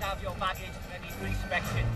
have your baggage ready for inspection.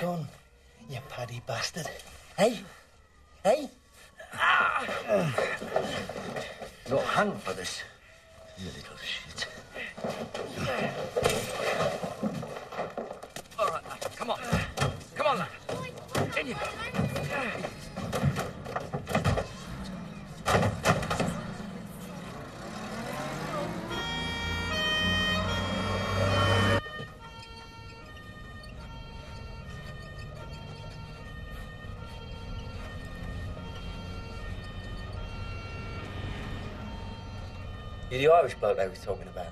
You paddy bastard? Hey? Hey? You'll hang for this, the Irish bloke they was talking about.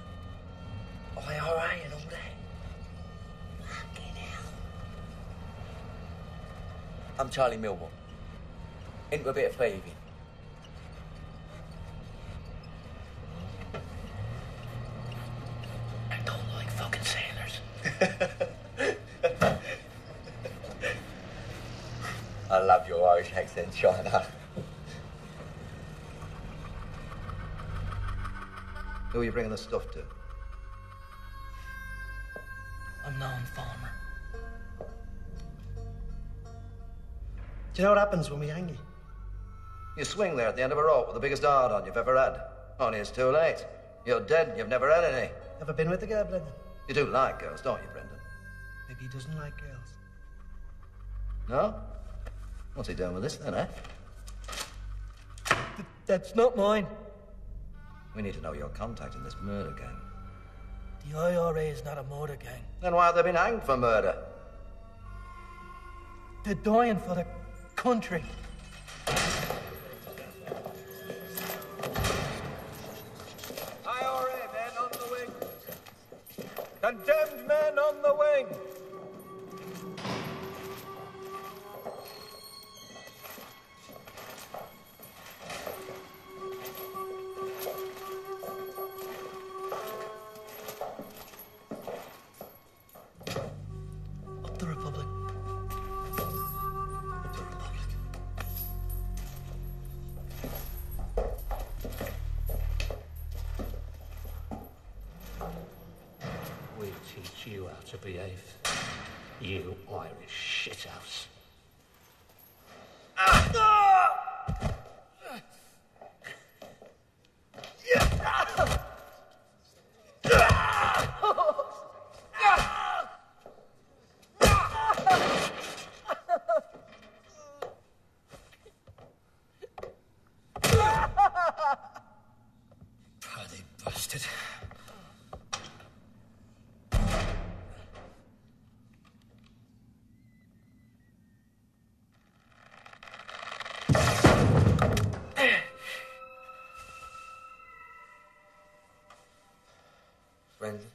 IRA and all that. Fucking hell. I'm Charlie Millwall. Into a bit of thieving. I don't like fucking sailors. I love your Irish accent, China. Who are you bringing the stuff to? Unknown farmer. Do you know what happens when we hang you? You swing there at the end of a rope with the biggest hard on you've ever had. Only it's too late. You're dead and you've never had any. Ever been with a girl, Brendan? You do like girls, don't you, Brendan? Maybe he doesn't like girls. No? What's he doing with this then, eh? That's not mine. We need to know your contact in this murder gang. The IRA is not a murder gang. Then why have they been hanged for murder? They're dying for the country. IRA men on the wing. Condemned men on the wing. Brendan.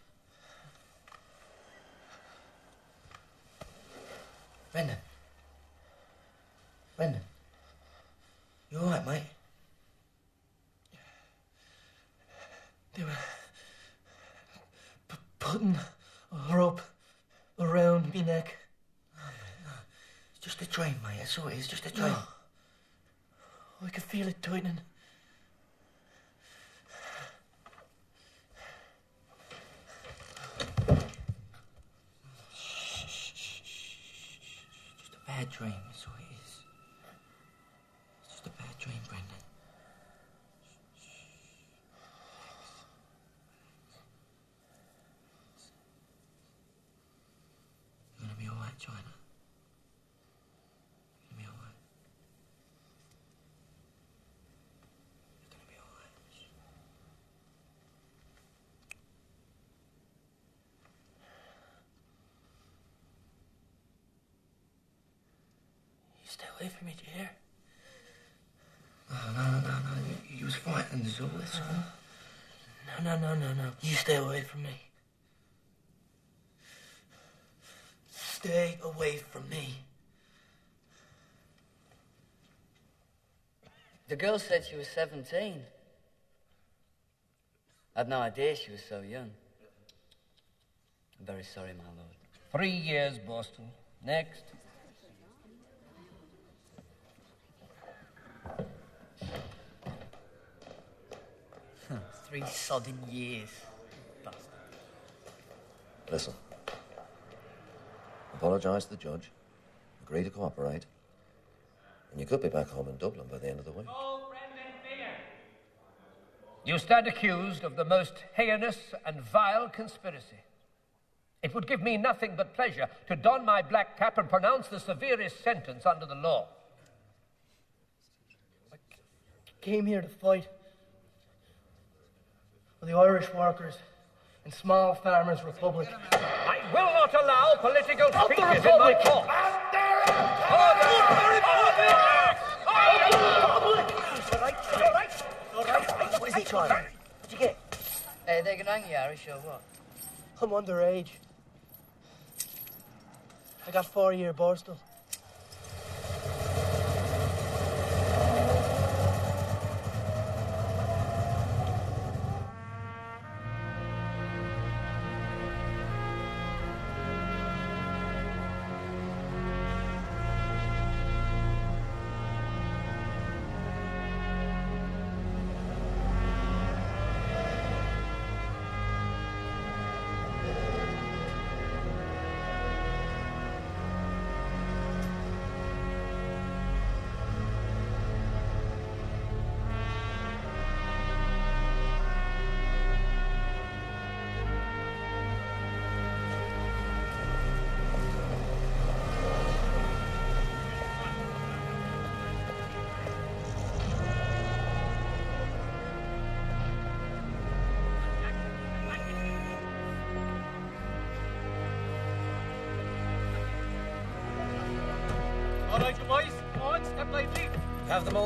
Brendan. Brendan. You alright, mate? They were putting a rope around me neck. It's just a dream, mate. That's all it is. Just a dream. Oh. I could feel it tightening. Just a bad dream. That's all it is. It's just a bad dream, Brendan. You're gonna be alright, China. You're gonna be alright. You're gonna be alright. You stay away from me, do you hear? No, no, no, no, no. You, you was fighting, is all. That's all. No, no, no, no, no. You stay away from me. Stay away from me. The girl said she was 17. I had no idea she was so young. I'm very sorry, my lord. Three years, Borstal. Next. Three sodden years. Bastard. Listen. Apologise to the judge. Agree to cooperate. And you could be back home in Dublin by the end of the week. You stand accused of the most heinous and vile conspiracy. It would give me nothing but pleasure to don my black cap and pronounce the severest sentence under the law. I Came here to fight for the Irish workers and Small Farmers Republic. I will not allow political Of the speeches in my Republic! court. What is he trying? What'd you get? Hey, they gonna hang you, Irish, or what? I'm underage. I got four year Borstal.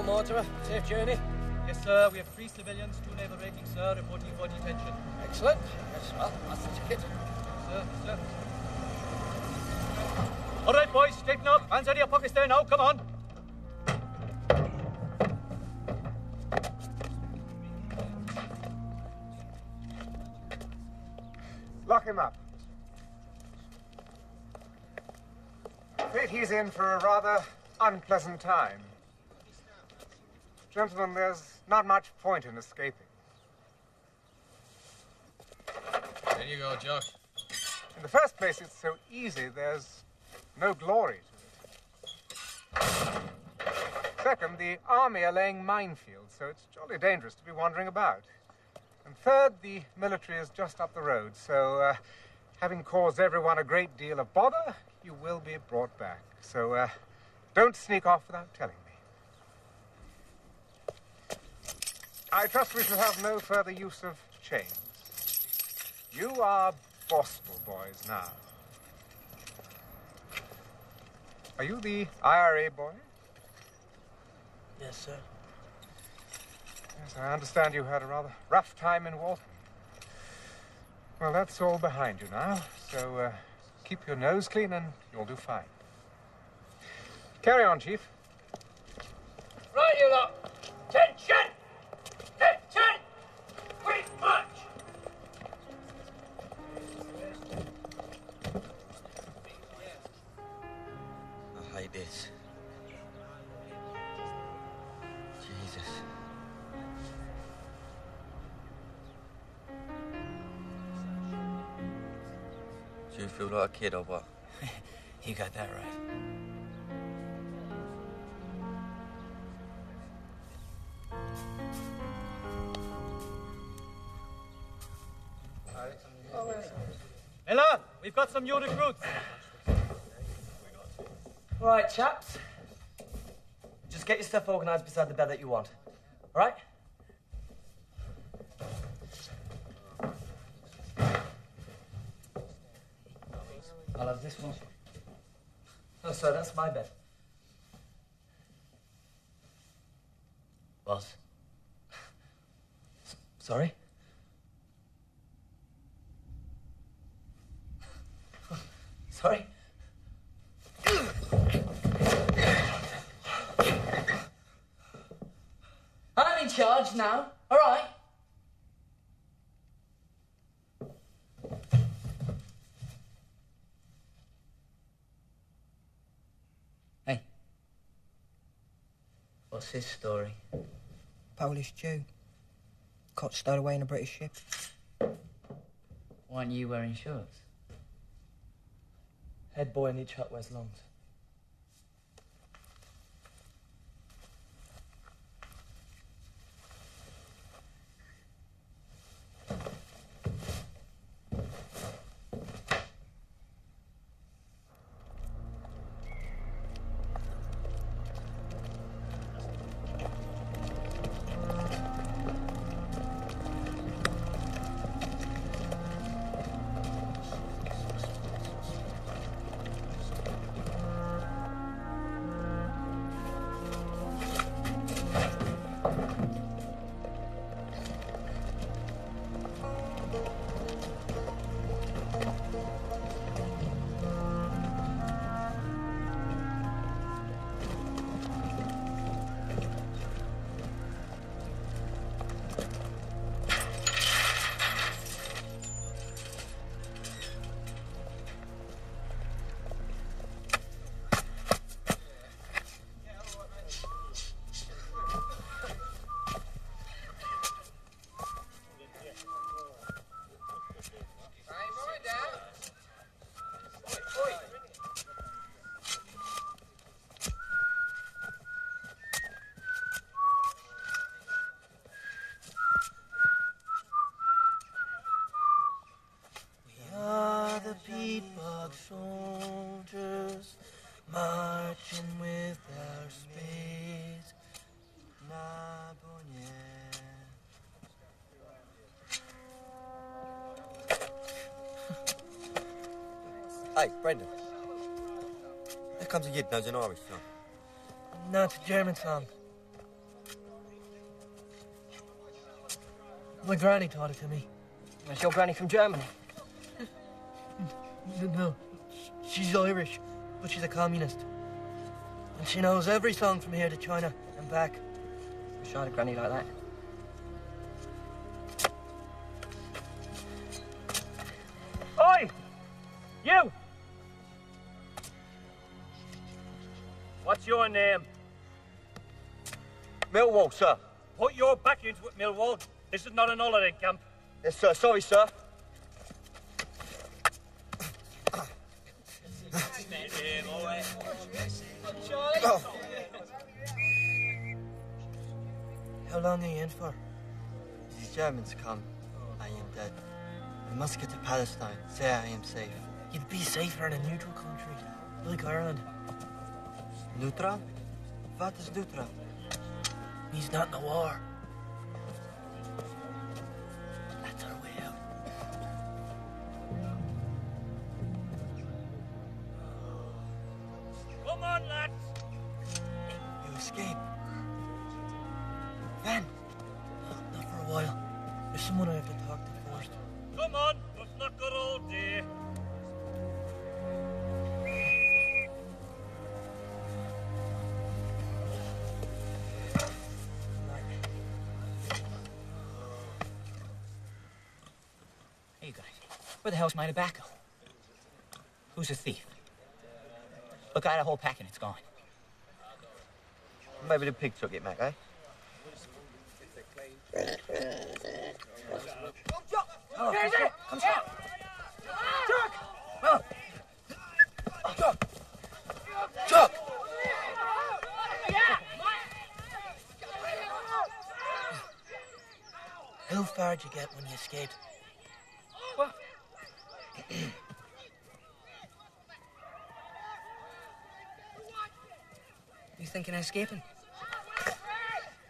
Have Mortimer. Safe journey. Yes, sir. We have three civilians, two naval ratings, sir, reporting for detention. Excellent. Yes, well, that's the ticket. Sir, sir. All right, boys, straighten up. Hands out of your pockets there now. Come on. Lock him up. Afraid he's in for a rather unpleasant time. Gentlemen, there's not much point in escaping. There you go, Jock. In the first place, it's so easy, there's no glory to it. Second, the army are laying minefields, so it's jolly dangerous to be wandering about. And third, the military is just up the road, so uh, having caused everyone a great deal of bother, you will be brought back. So uh, don't sneak off without telling me. I trust we shall have no further use of chains. You are Borstal boys now. Are you the IRA boy? Yes, sir. Yes, I understand you had a rather rough time in Walton. Well, that's all behind you now, so uh, keep your nose clean and you'll do fine. Carry on, Chief. Right, you lot. Attention! Kid or what? You got that right. Ella, we've got some new recruits. Right, chaps. Just get your stuff organised beside the bed that you want. All right? I'll have this one. Oh, sorry, that's my bed. Boss, Sorry? Sorry? I'm in charge now. All right. Hey. What's his story? Polish Jew. Caught stowed away in a British ship. Why aren't you wearing shorts? Head boy in each hut wears longs. Hey, Brendan. There comes a yid knows an Irish song. No, it's a German song. My granny taught it to me. Is your granny from Germany? No, no, she's Irish, but she's a communist. And she knows every song from here to China and back. Wish I had a granny like that. Um, What's name? Millwall, sir. Put your back into it, Millwall. This is not an holiday camp. Yes, sir. Sorry, sir. How long are you in for? The Germans come. I am dead. I must get to Palestine. Say I am safe. You'd be safer in a neutral country, like Ireland. Neutral? What is neutral? He's not in the war. Where my tobacco? Who's a thief? Look, I had a whole pack and it's gone. Maybe the pig took it, Mac, eh? Oh, Here's it! Come Chuck! Chuck! Chuck! Chuck! How far'd you get when you escaped? Thinking of escaping?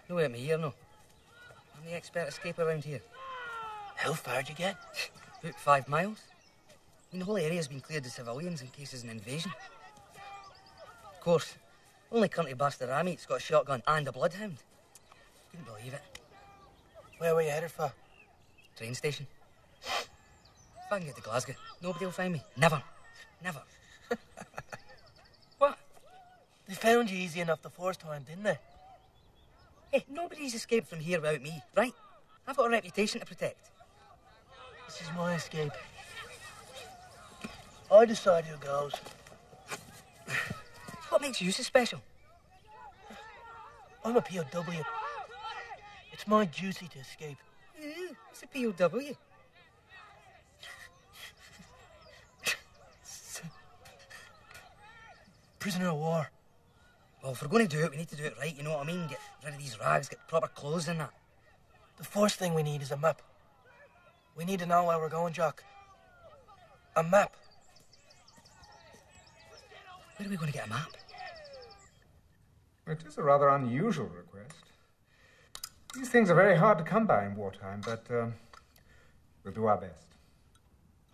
No, wait me here, no. I'm the expert escape around here. How far'd you get? About five miles. I mean, the whole area's been cleared of civilians in case there's an invasion. Of course, only country bastard I meet's got a shotgun and a bloodhound. Couldn't believe it. Where were you headed for? Train station. If I can get to Glasgow, nobody will find me. Never. Never. They found you easy enough the first time, didn't they? Hey, nobody's escaped from here without me, right? I've got a reputation to protect. This is my escape. I decide who goes. What makes you so special? I'm a POW. It's my duty to escape. Yeah, it's a POW. Prisoner of war. Well, if we're going to do it, we need to do it right, you know what I mean? Get rid of these rags, get proper clothes and that. The first thing we need is a map. We need to know where we're going, Jock. A map. Where are we going to get a map? It is a rather unusual request. These things are very hard to come by in wartime, but um, we'll do our best.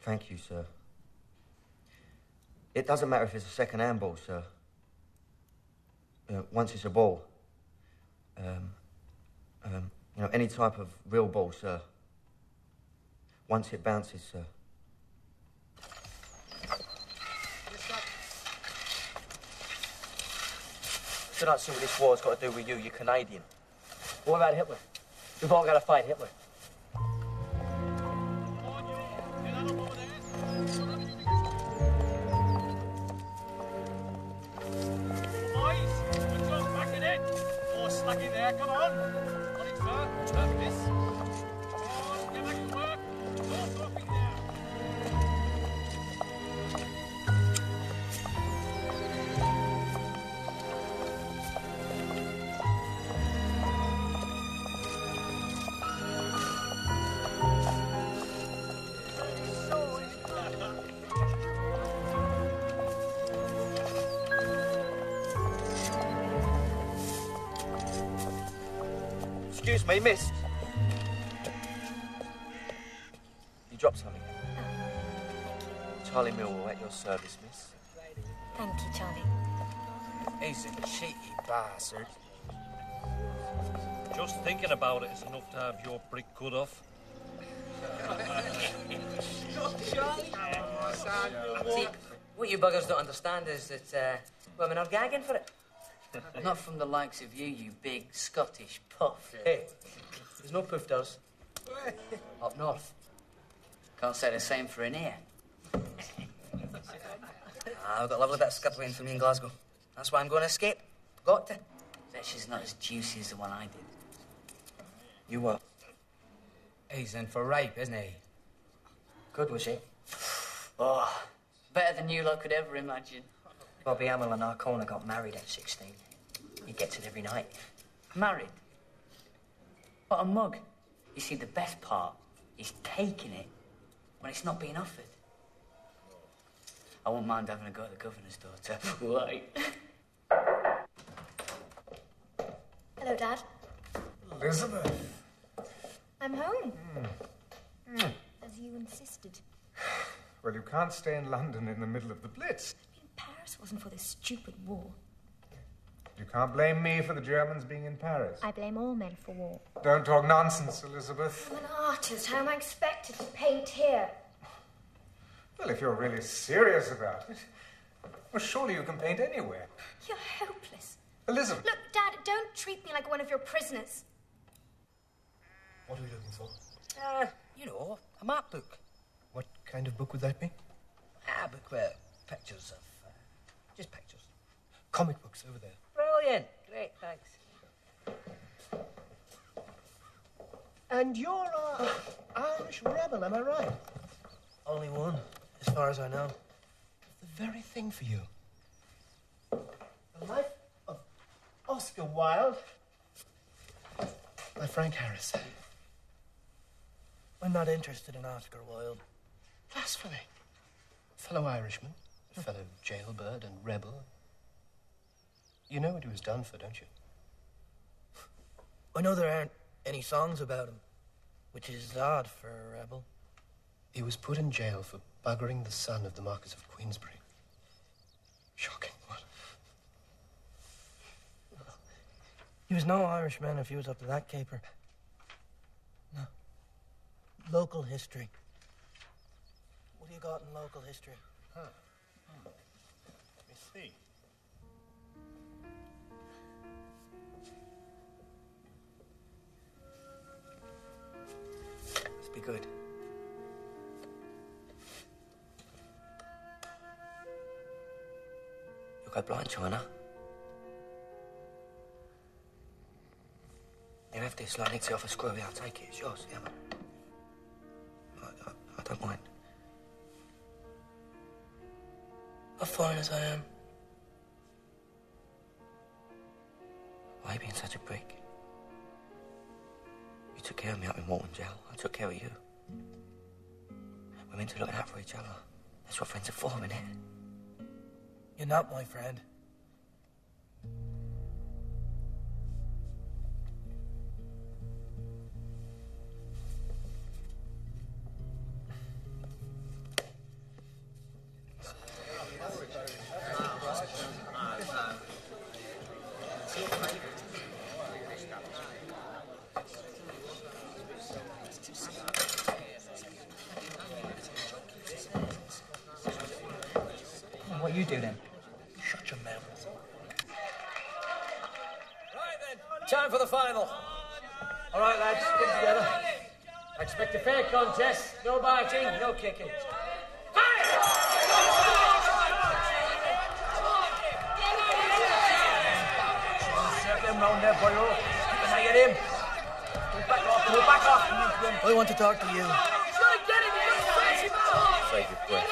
Thank you, sir. It doesn't matter if it's a second-hand ball, sir. Uh, once it's a ball, um, um, you know, any type of real ball, sir. Once it bounces, sir. So don't see what this war's got to do with you. You're Canadian. What about Hitler? We've all got to fight Hitler. Slacky there, come on. Service, miss. Thank you, Charlie. He's a cheeky bastard. Just thinking about it is enough to have your brick cut off. See, what you buggers don't understand is that uh, women are gagging for it. Not from the likes of you, you big Scottish puff. Hey, there's no poofters. Up north. Can't say the same for in here. Ah, I've got a lovely bit of scuttling for me in Glasgow. That's why I'm going to escape. Got to. Bet she's not as juicy as the one I did. You what? He's in for rape, isn't he? Good, was she? Oh, better than you lot could ever imagine. Bobby Hamill and our corner got married at 16. He gets it every night. Married. What a mug. You see, the best part is taking it when it's not being offered. I won't mind having a go at the governor's daughter. Right. Hello, Dad. Elizabeth. I'm home, Mm. as you insisted. Well, you can't stay in London in the middle of the Blitz. Paris wasn't for this stupid war. You can't blame me for the Germans being in Paris. I blame all men for war. Don't talk nonsense, Elizabeth. I'm an artist. How am I expected to paint here? Well, if you're really serious about it, well, surely you can paint anywhere. You're hopeless. Elizabeth. Look, Dad, don't treat me like one of your prisoners. What are we looking for? Uh, you know, a map book. What kind of book would that be? Ah, book with pictures of. Uh, just pictures. Comic books over there. Brilliant. Great, thanks. And you're a Irish rebel, am I right? Only one, as far as I know. The very thing for you. The life of Oscar Wilde by Frank Harris. I'm not interested in Oscar Wilde. Blasphemy. Fellow Irishman, fellow jailbird and rebel. You know what he was done for, don't you? I know there aren't any songs about him, which is odd for a rebel. He was put in jail for buggering the son of the Marquis of Queensberry. Shocking, what? He was no Irishman if he was up to that caper. No. Local history. What do you got in local history? Huh. Hmm. Let me see. Must be good. Got blind, China? You have this like next off a screw. I'll take it. It's yours. Yeah, man. I, I, I don't mind. As fine as I am. Why are you being such a prick? You took care of me up in Walton Jail. I took care of you. We're meant to look out for each other. That's what friends are for, innit? You're not my friend. Him. Move back off, move back off. I want to talk to you. Save your breath.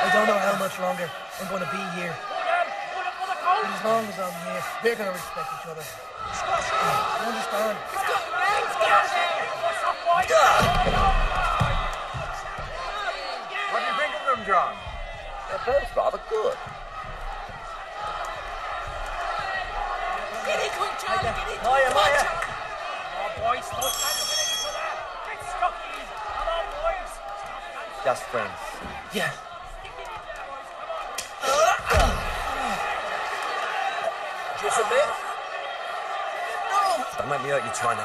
I don't know how much longer I'm going to be here. But as long as I'm here, we're going to respect each other. You understand? What John? They're both rather good. Get it, quick, Charlie, get it. Maya, Maya. Come boys, don't stand up each other. Get stuck in. Come on, boys. Just friends. Yeah. Do you submit? Don't make me hurt you, China.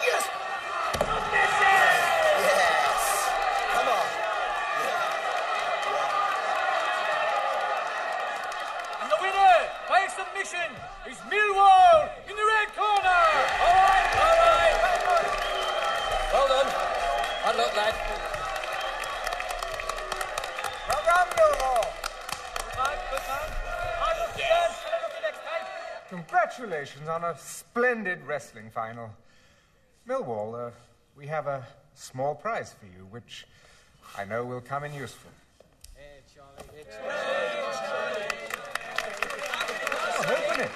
Yes! Yes! Come on. And the winner by submission is Millwall in the red corner. All right, all right. Well done. Hard luck, lad. Well done, Millwall. Good man, good man. Hard luck again. Hard luck next time. Congratulations on a splendid wrestling final. Millwall, uh, we have a small prize for you, which I know will come in useful. Hey, Charlie! Hey, Oh, open it.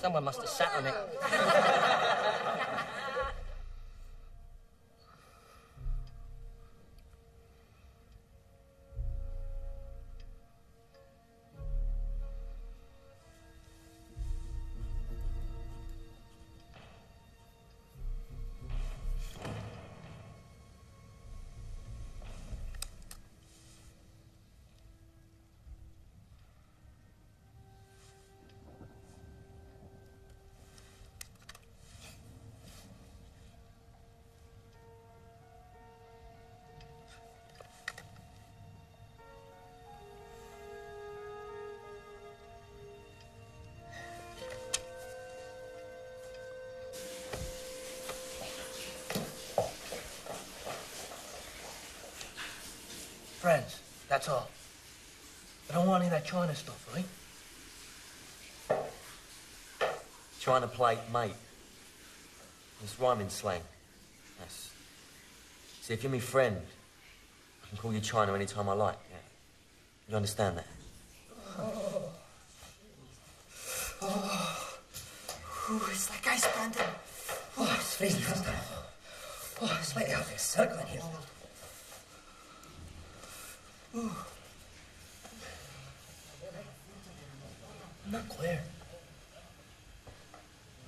Someone must have sat on it. Friends, that's all. I don't want any of that China stuff, right? China plate, mate. It's rhyming slang. Yes. See, if you're my friend, I can call you China anytime I like. Yeah. You understand that? Oh. Oh. Ooh, it's like ice, Brendan. Oh, it's freezing. Oh, it's like out there circling here. I'm not Claire.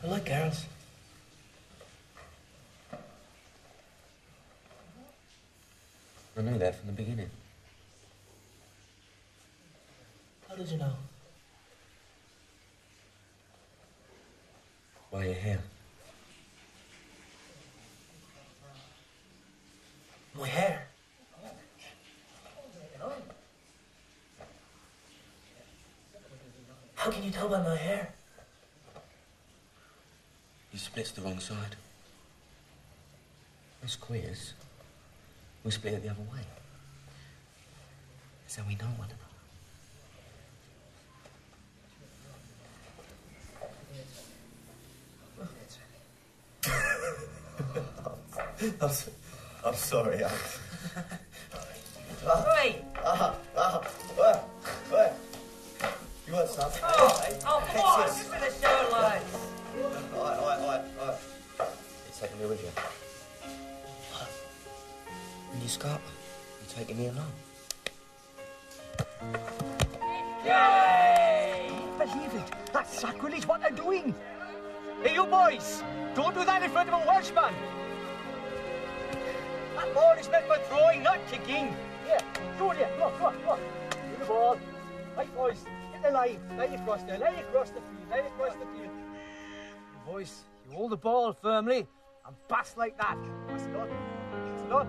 I like girls. I knew that from the beginning. How did you know? Why you're here. My hair. How can you tell by my hair? You split's the wrong side. Us queers, we split it the other way. So we know one another. I'm, so, I'm sorry. I... Oi! Ah, ah, what? What? You want some? Oh, Hey, oh, hey, come on, sis. just for the show, lads. Alright, alright, alright, alright. You taking me with you? When you Scott, you're taking me along? Yay! Believe it! That's sacrilege what they're doing! Hey, you boys! Don't do that in front of a Welshman! That ball is meant for throwing, not kicking! Yeah, Julia, go on, go on, go on. Do the ball. Right, boys, get the line. Lay across there, lay across the field, lay across the field. You boys, you hold the ball firmly and pass like that. Pass it on. Pass it on.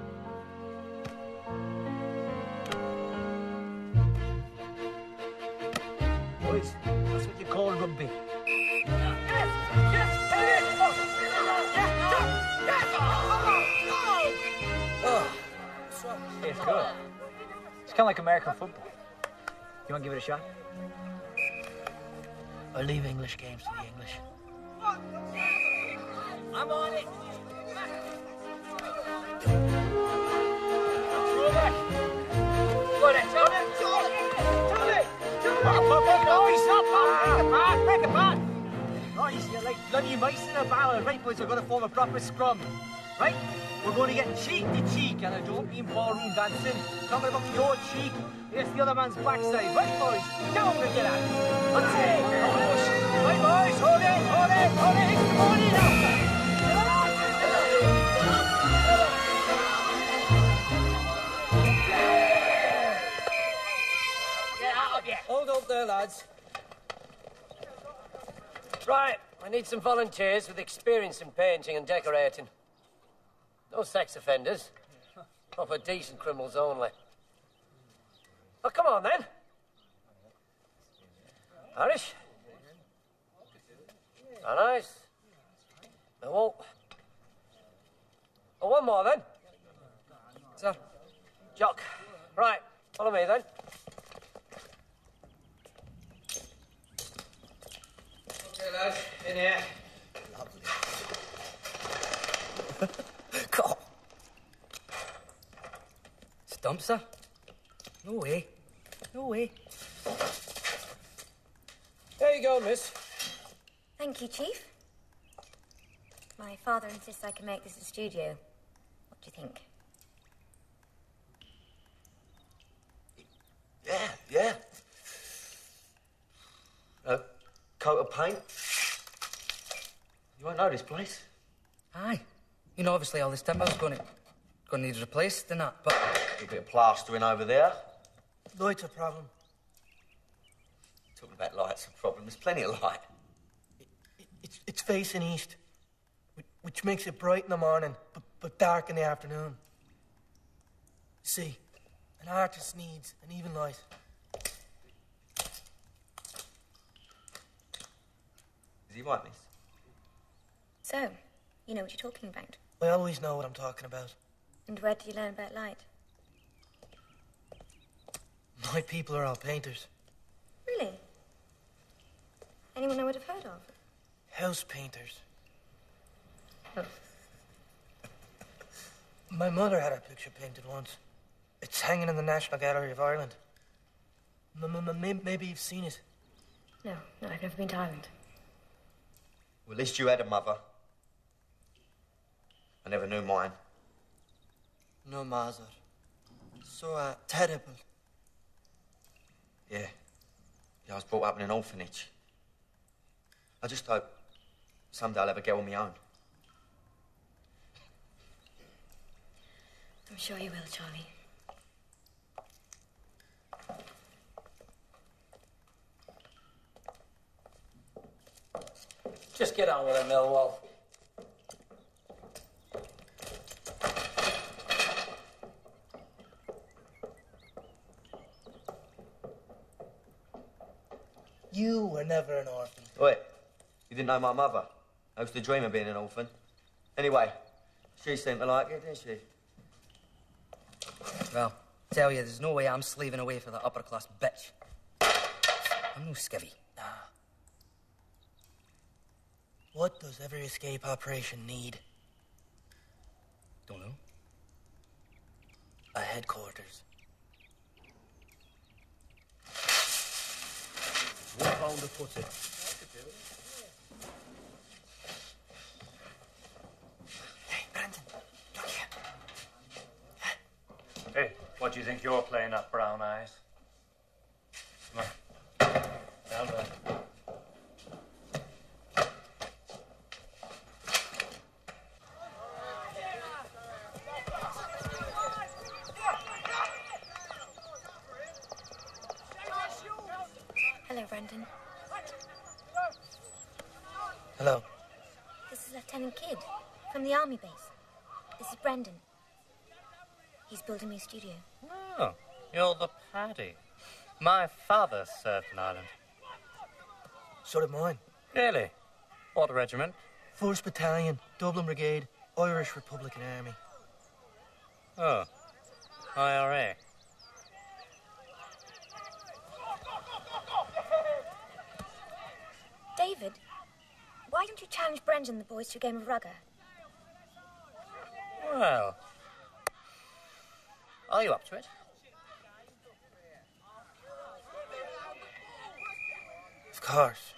Boys, that's what you call rugby. Oh, It's good. It's kind of like American football. You want to give it a shot? I leave English games to the English. I'm on it. Like bloody mice in a barrel. Right, boys, we're going to form a proper scrum. Right? We're going to get cheek to cheek, and I don't mean ballroom dancing. Talking about your cheek. Here's the other man's backside. Right, boys? Down with you, lads. That's it. Right, boys, hold it, hold it, hold it. It's the body now. Get. Hold up there, lads. Right, I need some volunteers with experience in painting and decorating. No sex offenders. Proper decent criminals only. Oh, come on then. Irish? Ah, nice. No, oh. Oh, one more then. Sir. Jock. Right, follow me then. Okay, lads, in here. God. Stump, sir? No way. No way. There you go, miss. Thank you, Chief. My father insists I can make this a studio. What do you think? Yeah, yeah. A coat of paint. You won't know this place. Aye. You know, obviously all this timber's going to going to need replaced and that, but A bit of plastering over there. Light's a problem. Talking about light's a problem. There's plenty of light. It's, it's facing east, which, which makes it bright in the morning, but, but dark in the afternoon. See, an artist needs an even light. Is he right, miss? So, you know what you're talking about. I always know what I'm talking about. And where did you learn about light? My people are all painters. Really? Anyone I would have heard of? House painters. My mother had her picture painted once. It's hanging in the National Gallery of Ireland. M- m- m- maybe you've seen it. No, no, I've never been to Ireland. Well, at least you had a mother. I never knew mine. No, Mazar. So uh, terrible. Yeah. Yeah, I was brought up in an orphanage. I just hope someday I'll have a girl on my own. I'm sure you will, Charlie. Just get on with it, Millwall. You were never an orphan. Wait, you didn't know my mother? I used to dream of being an orphan. Anyway, she seemed to like it, didn't she? Well, tell you, there's no way I'm slaving away for the upper class bitch. I'm no skivvy. What does every escape operation need? Don't know. A headquarters. What bound to put it? Hey, what do you think you're playing up, Brown Eyes? Come on. Down there. Hello, Brendan. Hello. This is Lieutenant Kidd from the army base. This is Brendan. He's building me a studio. Oh, you're the Paddy. My father served in Ireland. So did mine. Really? What regiment? First Battalion, Dublin Brigade, Irish Republican Army. Oh, IRA. David, why don't you challenge Brendan and the boys to a game of rugger? Well, are you up to it? Of course.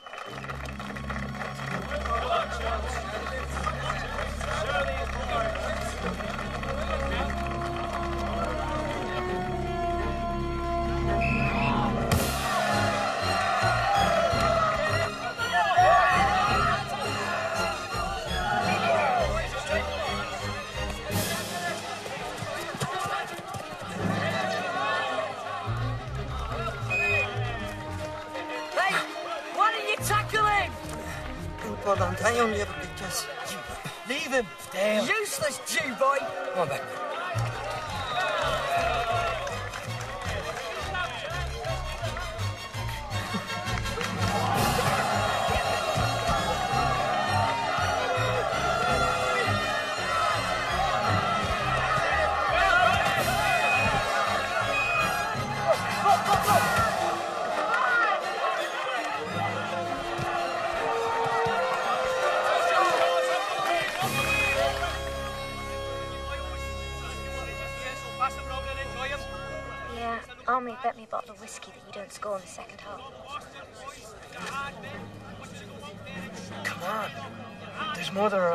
On, I only have a big chest. Leave him. Dale. Useless Jew boy. Come on back. Don't score in the second half. Come on. There's more than our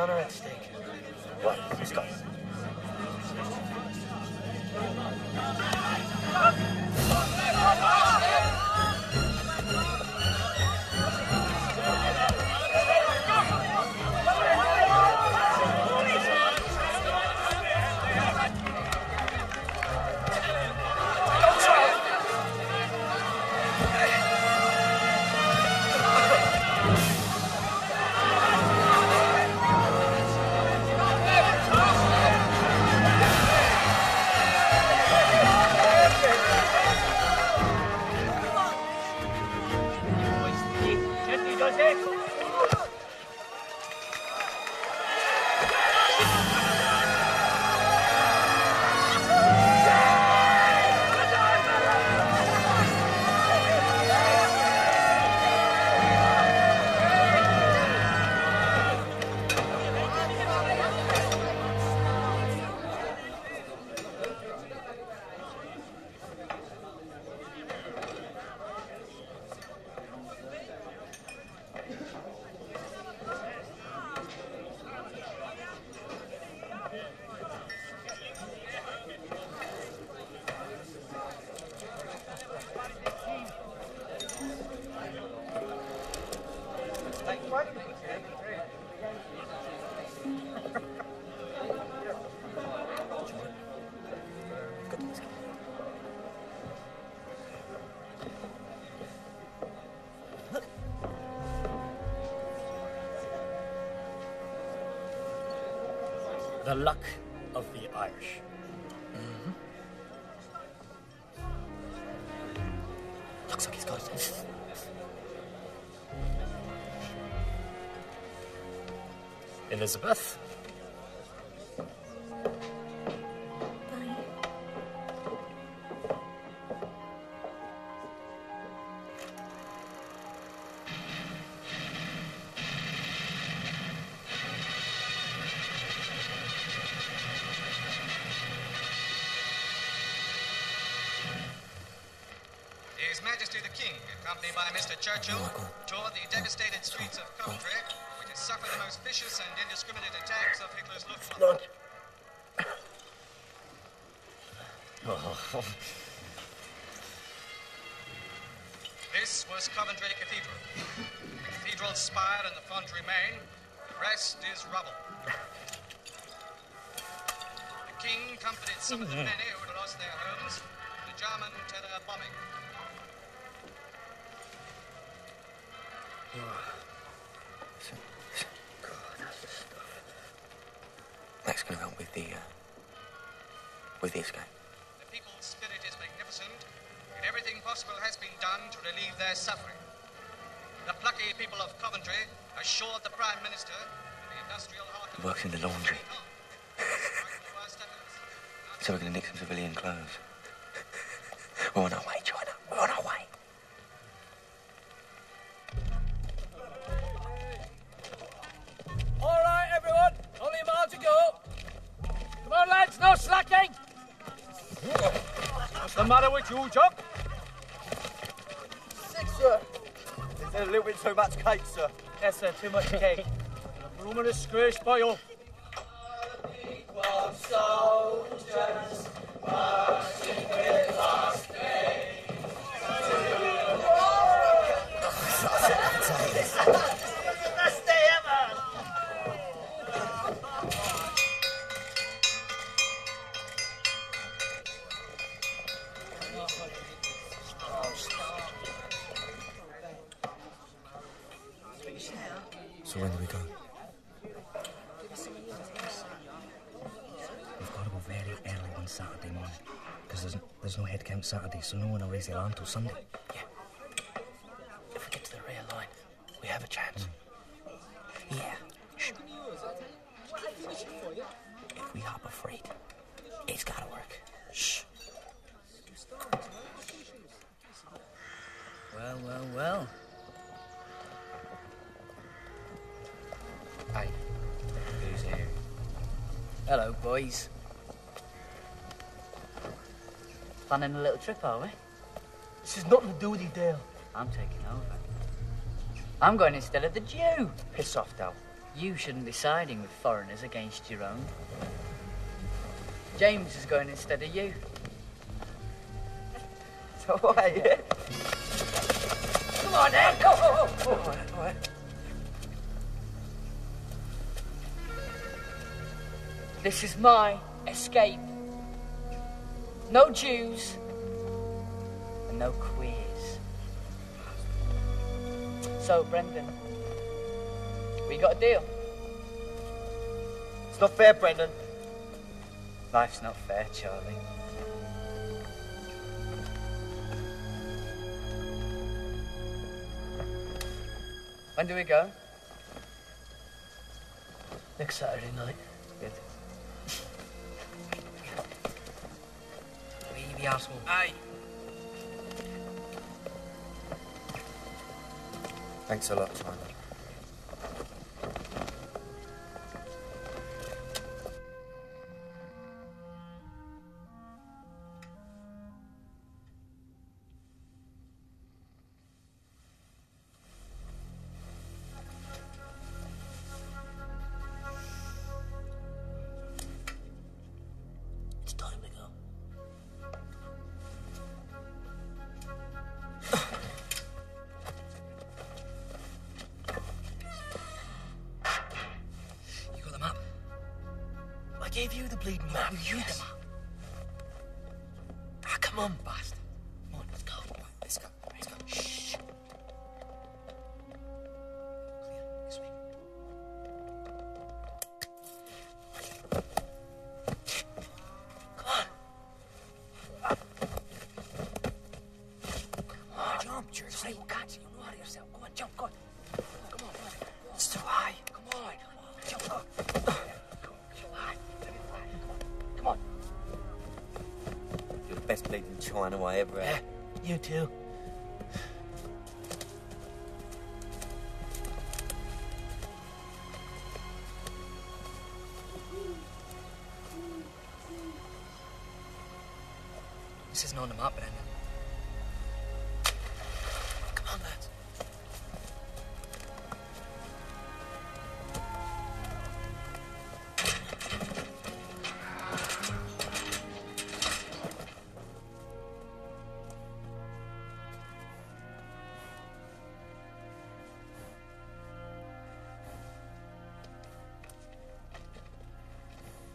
The luck of the Irish. Mm-hmm. Looks like he's got it. Elizabeth. By Mr. Churchill, toured the devastated streets of Coventry, which has suffered the most vicious and indiscriminate attacks of Hitler's Luftwaffe. Oh. This was Coventry Cathedral. The cathedral's spire and the font remain. The rest is rubble. The king comforted some of the many who had lost their homes in the German terror bombing. That's going to help with the, uh, with the escape. The people's spirit is magnificent, and everything possible has been done to relieve their suffering. The plucky people of Coventry assured the Prime Minister that the industrial heart He works in the laundry. So we're going to nick some civilian clothes. We're on our way, What's the matter with you, Jock? Sick, sir. Is there a little bit too much cake, sir? Yes, sir. Too much cake. Room Blooming disgrace by you. soldiers marching Saturday, so no one will raise the alarm to Sunday. Planning a little trip, are we? This has nothing to do with you, Dale. I'm taking over. I'm going instead of the Jew. Piss off, Dal. You shouldn't be siding with foreigners against your own. James is going instead of you. So what, yeah? Come on, then. Go. All right, all right. This is my escape. No Jews and no queers. So, Brendan, we got a deal. It's not fair, Brendan. Life's not fair, Charlie. When do we go? Next Saturday night. Good. Wee wee. Aye. Thanks a lot, China. Max has known him up, Brendan. Come on, lads.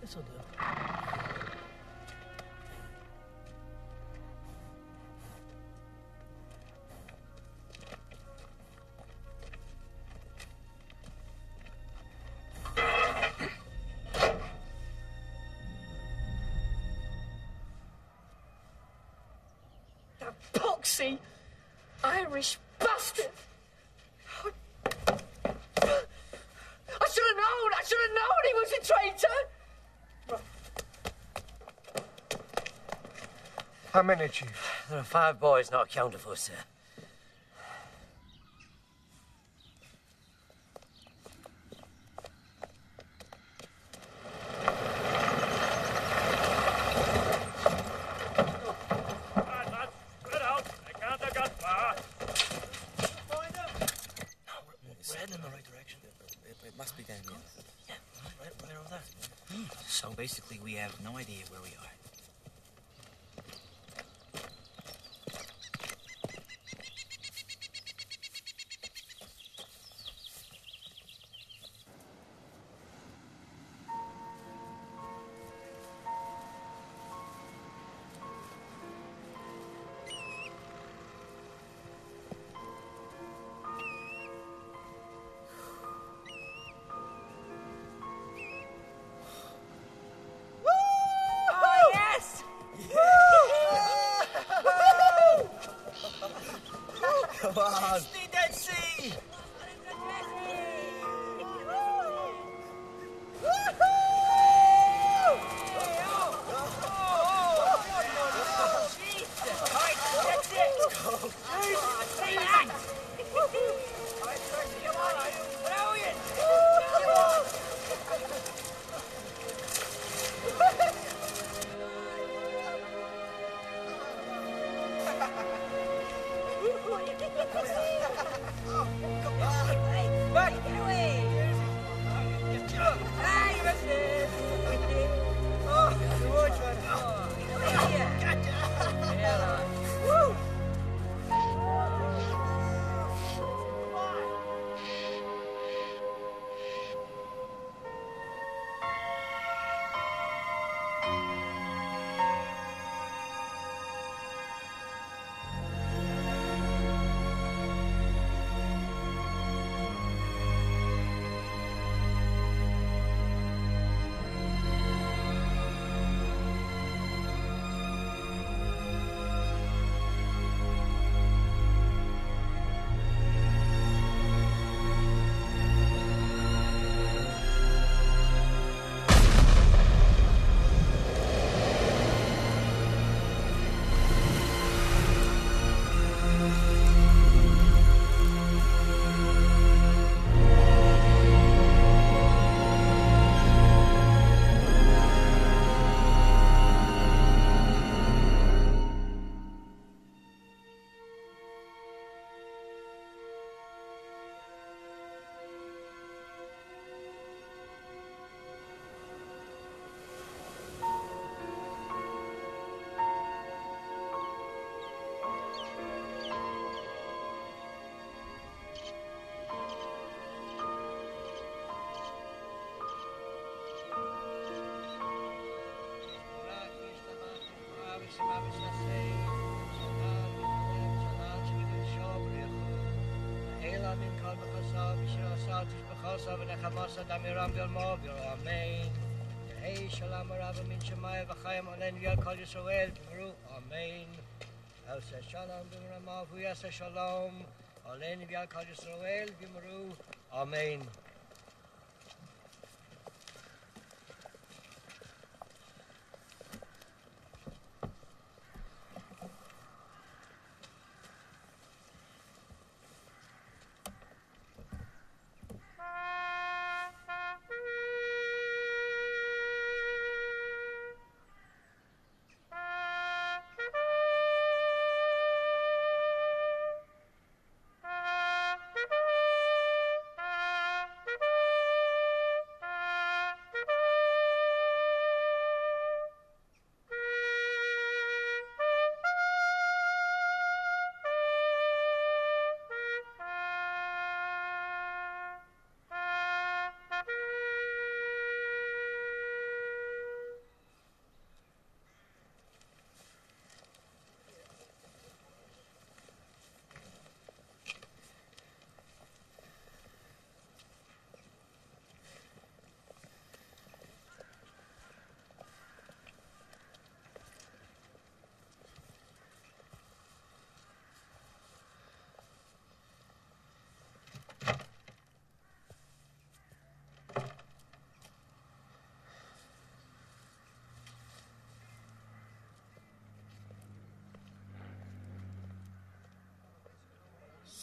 This'll do. greasy Irish bastard. I should have known. I should have known he was a traitor. How many, Chief? There are five boys not accounted for, sir. Oz asatish b'chasav v'nechamasa damiram b'yalmo b'yal amen. Hey shalom rabba min shemaya v'chayim olen v'yal kol Yisrael b'ru amen. Else shalom b'mramav v'yasa shalom olen v'yal kol Yisrael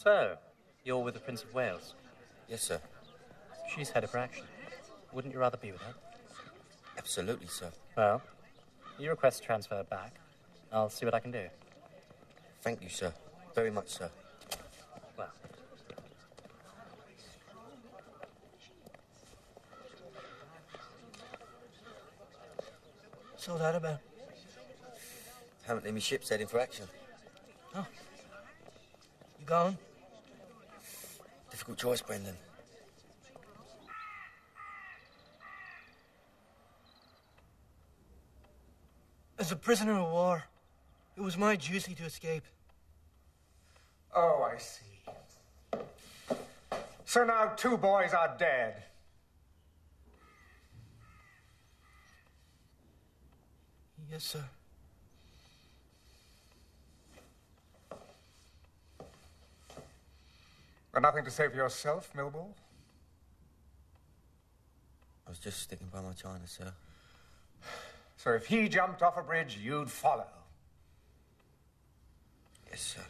So, you're with the Prince of Wales? Yes, sir. She's head of action. Wouldn't you rather be with her? Absolutely, sir. Well, you request to transfer back. I'll see what I can do. Thank you, sir. Very much, sir. Well, So that about? Apparently, my ship's heading for action. Oh. You going? Difficult choice, Brendan. As a prisoner of war, it was my duty to escape. Oh, I see. So now two boys are dead. Yes, sir. Got nothing to say for yourself, Millwall? I was just sticking by my China, sir. So if he jumped off a bridge, you'd follow. Yes, sir.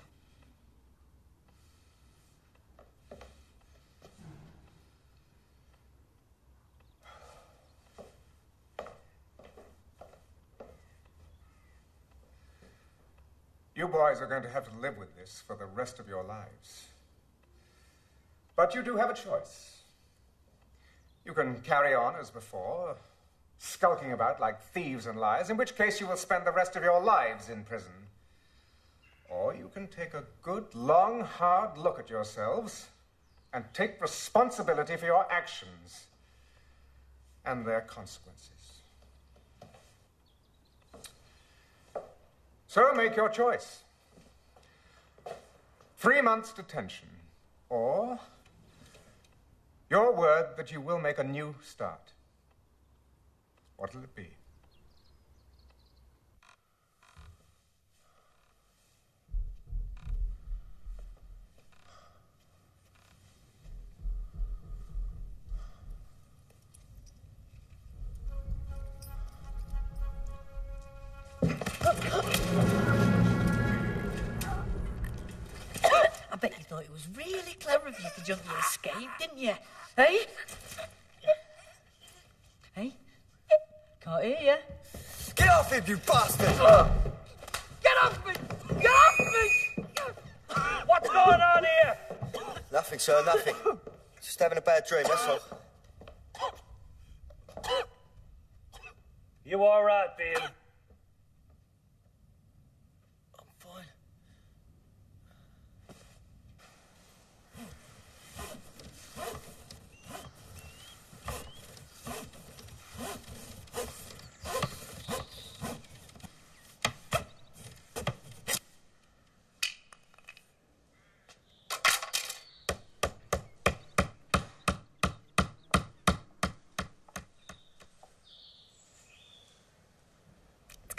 You boys are going to have to live with this for the rest of your lives. But you do have a choice. You can carry on as before, skulking about like thieves and liars, in which case you will spend the rest of your lives in prison. Or you can take a good, long, hard look at yourselves and take responsibility for your actions and their consequences. So make your choice. Three months detention, or your word that you will make a new start. What'll it be? I bet you thought it was really clever of you to jump to escape, didn't you? Hey? Hey? Can't hear you. Get off him, you bastard! Get off me! Get off me! What's going on here? Nothing, sir, nothing. Just having a bad dream, that's all. You all right, Ben?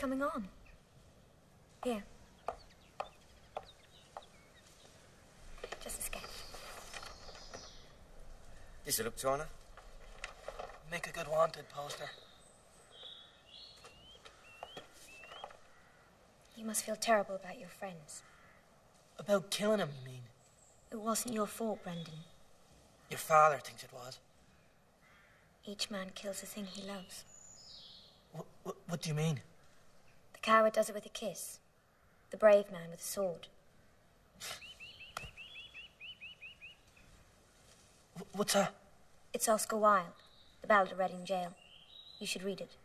Coming on. Here. Just a sketch. This look, China. Make a good wanted poster. You must feel terrible about your friends. About killing him, you mean? It wasn't your fault, Brendan. Your father thinks it was. Each man kills the thing he loves. What, what, what do you mean? The coward does it with a kiss. The brave man with a sword. What's that? It's Oscar Wilde, The Ballad of Reading Gaol. You should read it.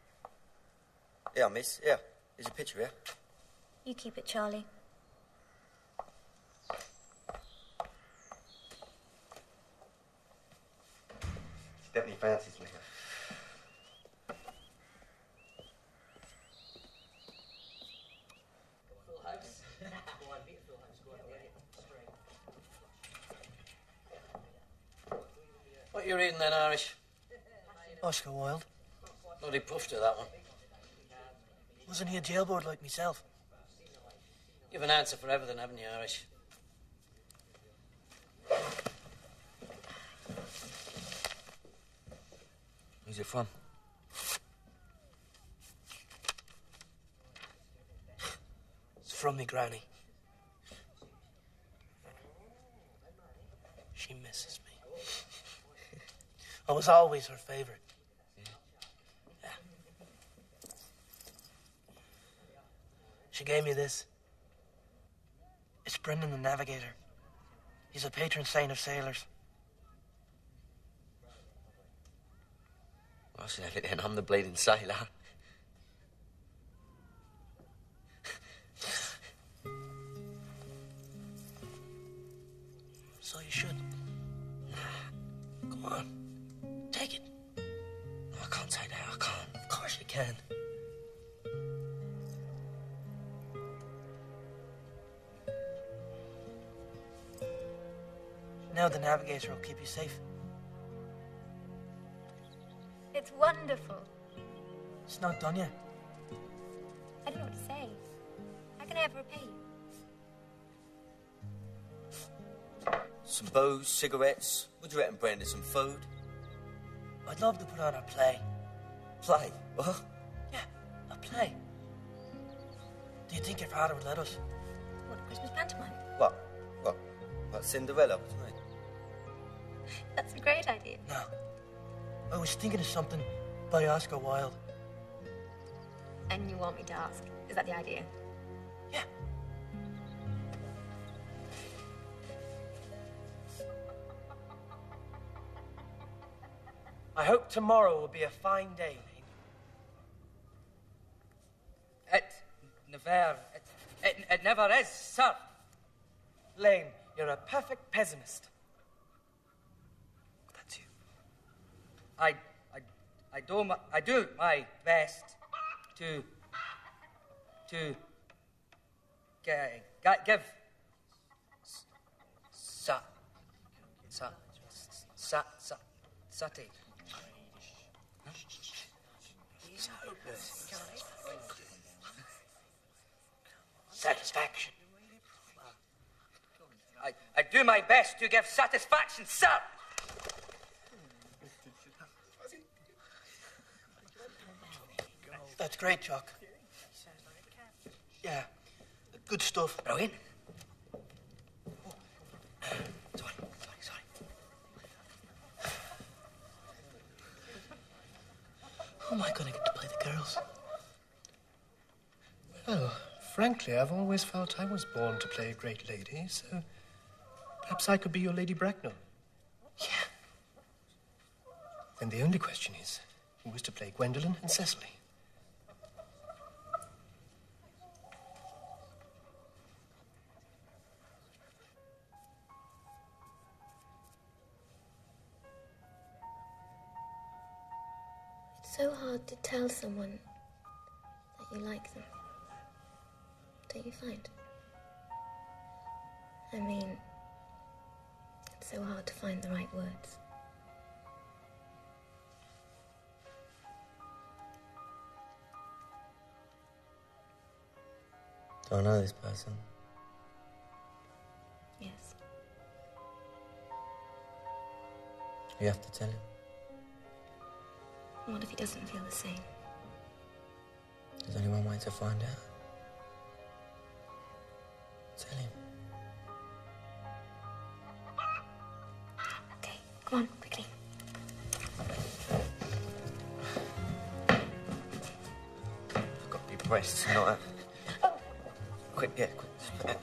Yeah, miss. Yeah. There's a picture here. You keep it, Charlie. She definitely fancies me. What you reading then, Irish? Oscar Wilde. Bloody puffed to that one. Wasn't he a jailbird like myself? You've an answer for everything, haven't you, Irish? Who's it from? It's from me granny. She misses me. I was always her favorite. She gave me this. It's Brendan the Navigator. He's a patron saint of sailors. I should have it then. I'm the bleeding sailor. So you should. Come on. Take it. I can't take that. I can't. Of course you can. Now the navigator will keep you safe. It's wonderful. It's not done yet. I don't know what to say. How can I ever repay you? Some booze, cigarettes. What do you reckon, Brenda? Some food? I'd love to put on a play. Play? What? Yeah, a play. Do you think your father would let us? What, a Christmas pantomime? What? What? Like Cinderella? What do you mean? That's a great idea. No. I was thinking of something by Oscar Wilde. And you want me to ask? Is that the idea? Yeah. I hope tomorrow will be a fine day, Lane. It never, it, it, it never is, sir. Lane, you're a perfect pessimist. That's you. I, I, I do my, I do my best to, to, g- give, s- sa, sa, sa, sa, sati. Satisfaction. I, I do my best to give satisfaction, sir. That's great, Jock. Yeah, good stuff. Brilliant. Who am I going to get to play the girls? Well, frankly, I've always felt I was born to play a great lady, so perhaps I could be your Lady Bracknell. Yeah. Then the only question is, who is to play Gwendolen and Cecily? Tell someone that you like them. Don't you find? I mean, it's so hard to find the right words. Do I know this person? Yes. You have to tell him. What if he doesn't feel the same? There's only one way to find out. Tell him. Okay, come on, quickly. I've got big breasts, not that. Oh. Quick, yeah, quick.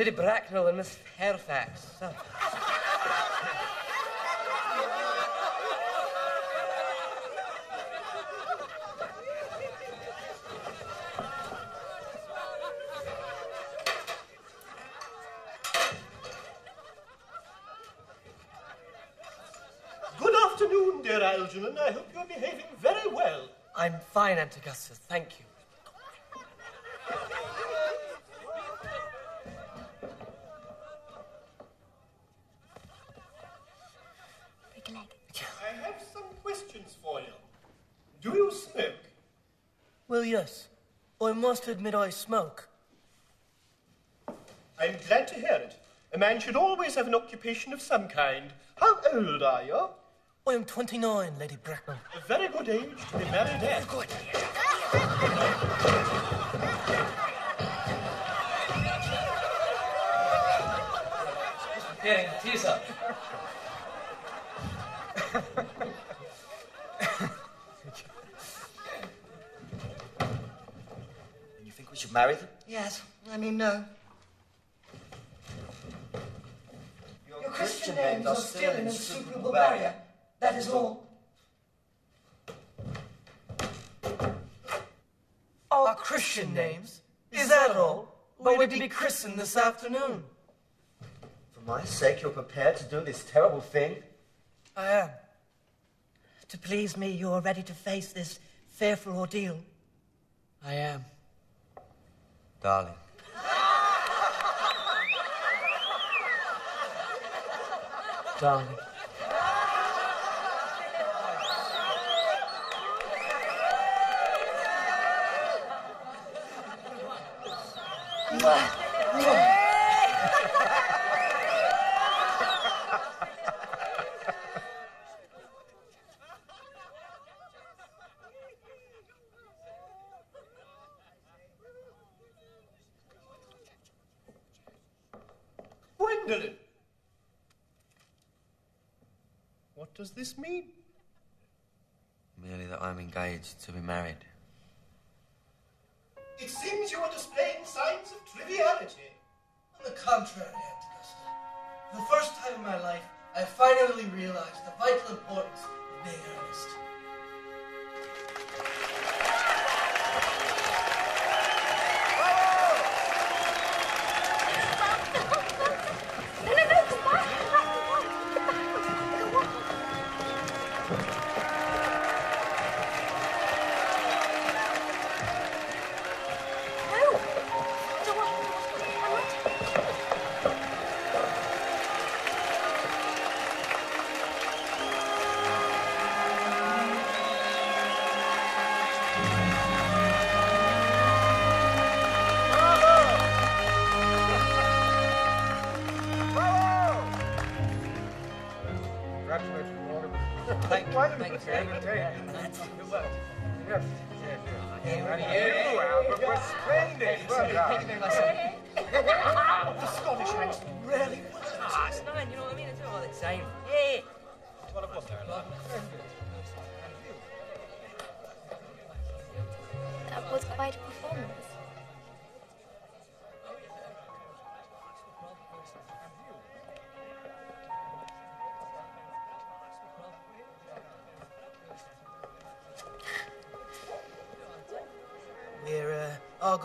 Lady Bracknell and Miss Fairfax. So. Good afternoon, dear Algernon. I hope you're behaving very well. I'm fine, Aunt Augusta, thank you. Break a leg. I have some questions for you. Do you smoke? Well, yes. I must admit I smoke. I'm glad to hear it. A man should always have an occupation of some kind. How old are you? I am 29, Lady Bracknell. A very good age to be married at. Good. Preparing a teaser. You think we should marry them? Yes, I mean, uh, no. Your, Christian names are still an insuperable barrier. That is all. Our Christian names? Is that all? But we're to be christened this afternoon. For my sake, you're prepared to do this terrible thing? I am. To please me, you are ready to face this fearful ordeal. I am. Darling. Darling. Does this mean? Merely that I'm engaged to be married. It seems you are displaying signs of triviality. On the contrary, Aunt Augusta. For the first time in my life, I finally realized the vital importance of being earnest.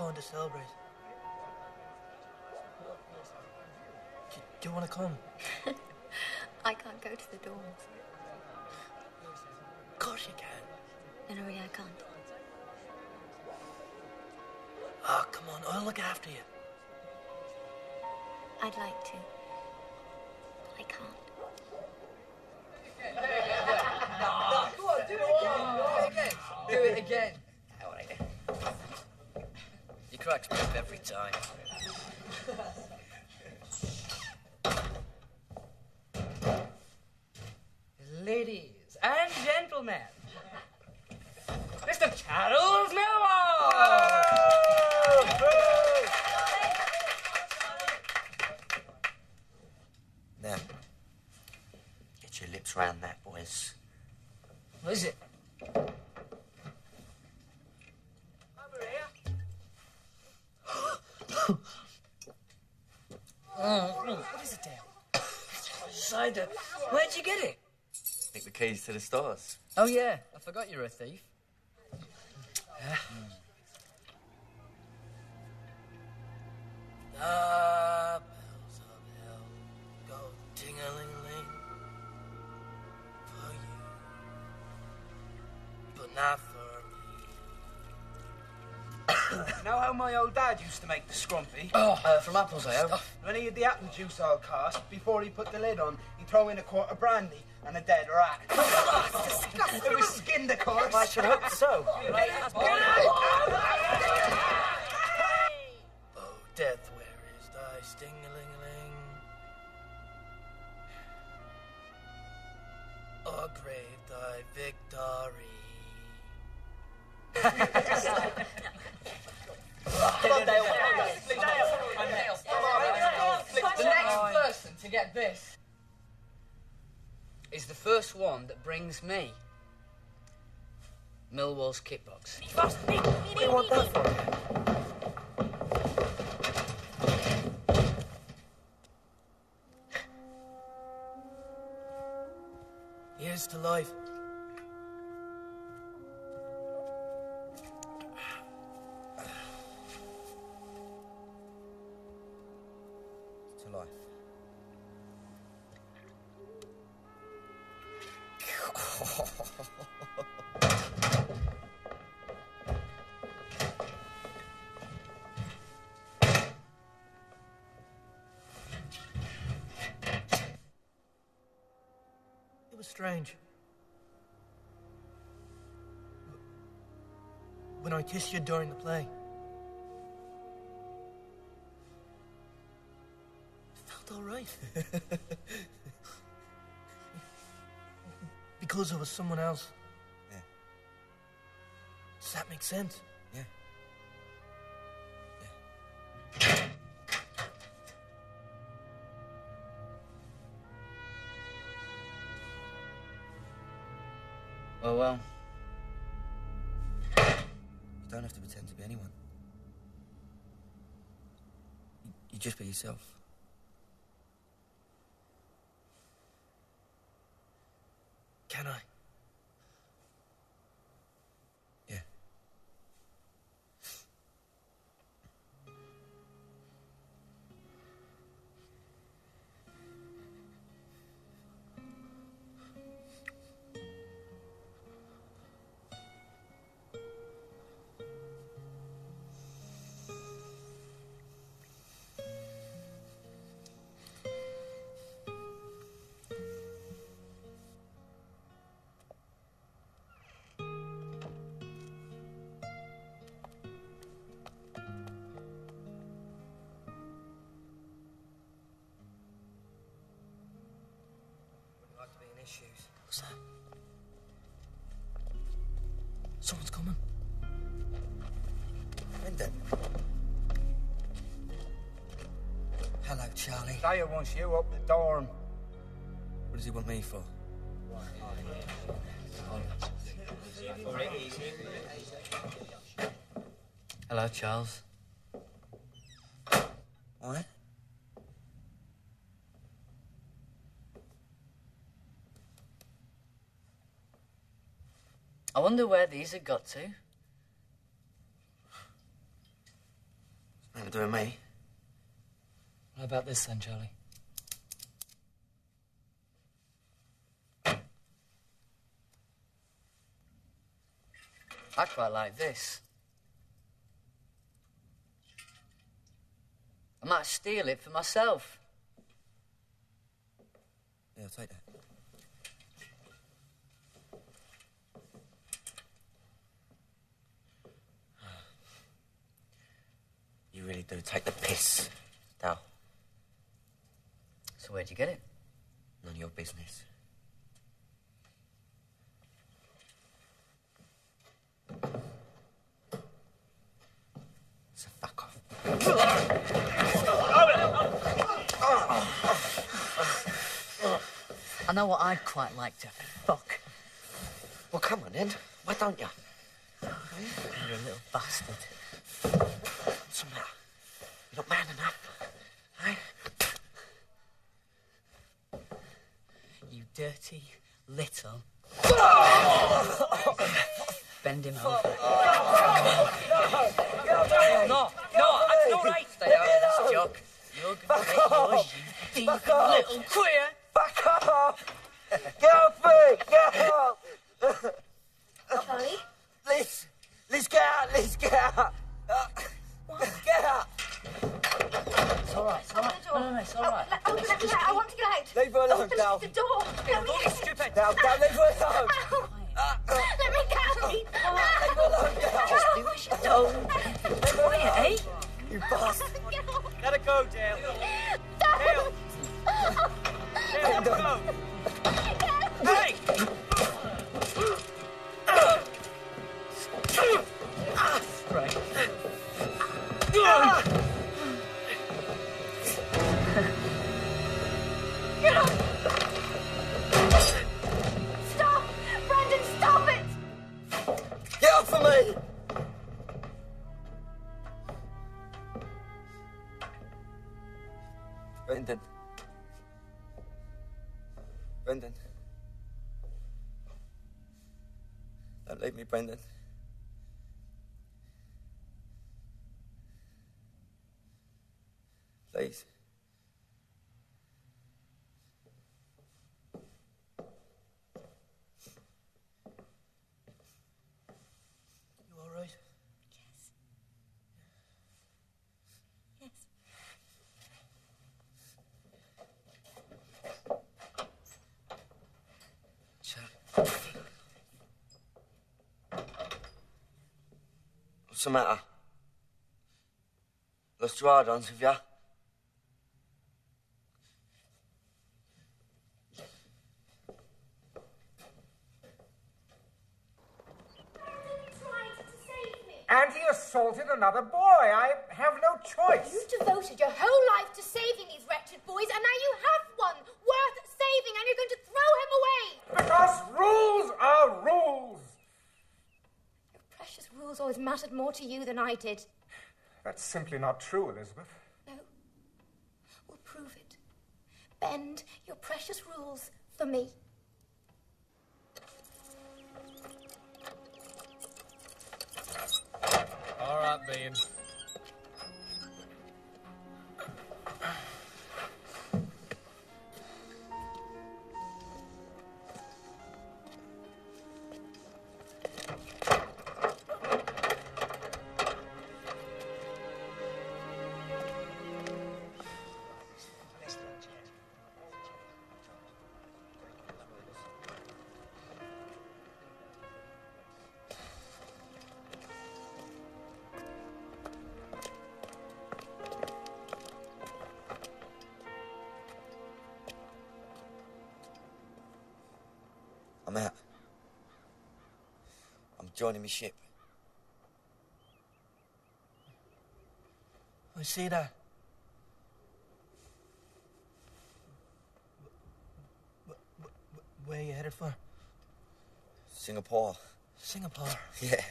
Going to celebrate. Do, do you want to come? I can't go to the dorms. Of course you can. No, no, really, I can't. Ah, come on, I'll look after you. I'd like to. But I can't. Go on, do it again. Do it again. You cracks me up every time. Ladies and gentlemen, Mr. Charles Millwall! Now, get your lips round that, boys. What is it? Oh, what is it, Dale? Cider. Where'd you get it? Take the keys to the stores. Oh, yeah. I forgot you're a thief. The bells of hell go ting-a-ling-ling for you, but not for me. know how my old dad used to make the scrumpy? Oh, uh, from apples, I have. When he had the apple juice all cast, before he put the lid on, he'd throw in a quart of brandy and a dead rat. it was skinned, of course. I should hope so. Oh, brings me Millwall's kickbox. Want that for? Kissed you during the play, it felt all right. because it was someone else. Yeah. Does that make sense? Yeah. Oh, well. Pretend to be anyone. You, you just be yourself. What's that? Someone's coming. Brendan. Hello, Charlie. Daya wants you up the dorm. What does he want me for? Hello, Charles. What? I wonder where these had got to. Nothing to do with me. What about this then, Charlie? I quite like this. I might steal it for myself. Yeah, I'll take that. You really do take the piss, Dal. So where'd you get it? None of your business. So fuck off. I know what I'd quite like to fuck. Well, come on then. Why don't you? You're a little bastard. What's the matter? You're not man enough. Eh? You dirty little. Bend him over. No, no, that's not right. Stay out of this joke. You're gonna get you deep little queer. Back off! Get off me! Get off! Charlie? Liz! Liz, get out! Liz, get out! Get out! It's all right, it's all right. No, no, no, it's all right. Open it, let- I want to get out. Leave her alone, Open Dal. the door. Let me out. stupid. Now, Dal, leave her alone! Let me go. Leave her alone, Dal! Do as you told. Quiet, eh? You bastard! Gotta go, Dale. Dale. Dale, gotta go. Hey! Brendan. Stop it. Get off of me, Brendan. Brendan, don't leave me, Brendan. The matter? Lost your hard-ons, have ya? And he assaulted another boy. I have no choice. You devoted your whole life to saving these wretched boys, and now you have one worth saving, and you're going to throw him away. Because rules are rules. Precious rules always mattered more to you than I did. That's simply not true, Elizabeth. Joining my ship. I see that. Wh- wh- wh- Where are you headed for? Singapore. Singapore. Yeah.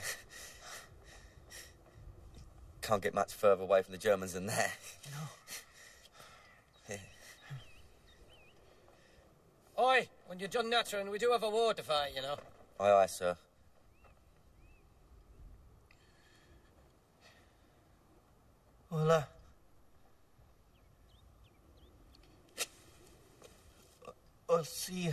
Can't get much further away from the Germans than that. No. Yeah. Oi, when you're done nattering, we do have a war to fight, you know. Aye, aye, sir. Well, uh. I'll see